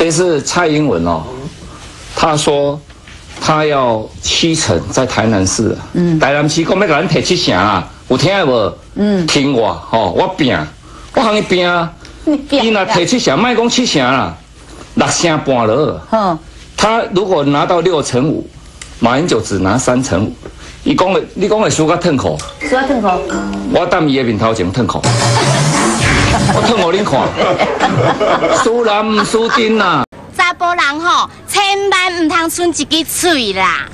这是蔡英文哦，他说他要七成在台南市，嗯，台南市讲要给咱提七成啊，有听无？嗯，听我吼，我拼，我喊你拼啊，伊若提七成，卖讲七成啦，六成半了。嗯，他如果拿到六成五，马英九只拿三成五，伊讲的，你讲的输个痛苦，输个痛苦，我当伊的面头前吞口。我吞我恁看，输人唔输阵啊！查甫人吼，千万唔通剩一支嘴啦！